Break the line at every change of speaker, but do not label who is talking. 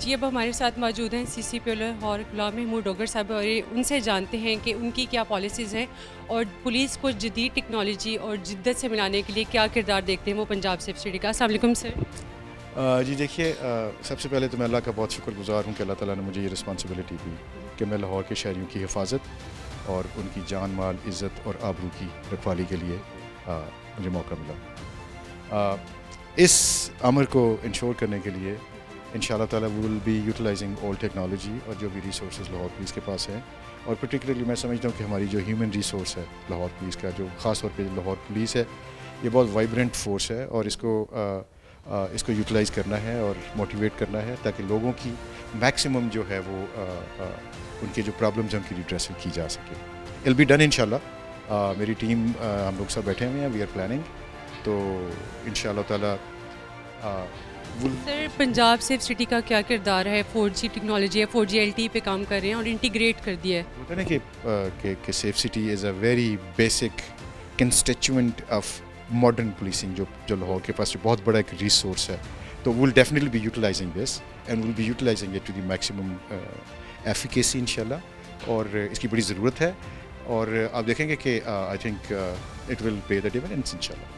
जी अब हमारे साथ मौजूद हैं सी सी पी और गुलाम महमूद डोगर साहब और उनसे जानते हैं कि उनकी क्या पॉलिसीज़ हैं और पुलिस को जदीद टेक्नोलॉजी और जिद्दत से मिलाने के लिए क्या किरदार देखते हैं वो पंजाब सेफ़ सिटी का। असल सर।
जी देखिए सबसे पहले तो मैं अल्लाह का बहुत शुक्रगुजार हूँ कि अल्लाह ताला ने मुझे ये रिस्पॉन्सिबिलिटी दी कि मैं लाहौर के शहरीों की हिफाजत और उनकी जान माल इज़्ज़त और आबरू की रखवाली के लिए आ, मुझे मौका मिला। आ, इस अमर को इंश्योर करने के लिए इन ताला we will be utilising old technology और जो भी रिसोर्स लाहौर पुलिस के पास हैं। और पर्टिकुलरली मैं समझता हूँ कि हमारी जो ह्यूमन रिसोर्स है लाहौर पुलिस का जो ख़ास तौर पर लाहौर पुलिस है ये बहुत वाइब्रेंट फोर्स है और इसको आ, आ, इसको यूटिलाइज़ करना है और मोटिवेट करना है ताकि लोगों की मैक्सिमम जो है वो आ, आ, उनके जो प्रॉब्लम्स हैं उनकी रिड्रेसल की जा सके। इल बी डन इन मेरी टीम हम लोग सब बैठे हुए हैं वी आर प्लानिंग तो इन ताला
सर पंजाब सेफ़ सिटी का क्या किरदार है? फोर जी टेक्नोलॉजी है फोर जी एल टी पे काम कर रहे हैं और इंटीग्रेट कर दिया है।
है ना कि, कि, कि safe city is a very basic constituent of modern policing जो जो लाहौर के पास बहुत बड़ा एक रिसोर्स है। तो will definitely be utilising this and will be utilising it to the maximum efficacy इंशाल्लाह और इसकी बड़ी ज़रूरत है। और आप देखेंगे कि I think it will pay the dividends इंशाल्लाह